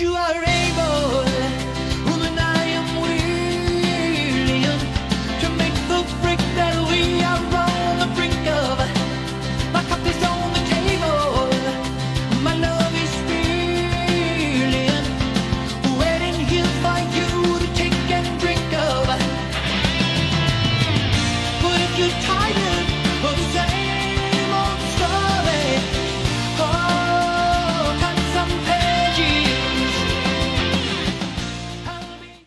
you are able, woman, I am willing to make the break that we are on the brink of. My cup is on the table, my love is feeling, waiting here for you to take and drink of. But if you're tired.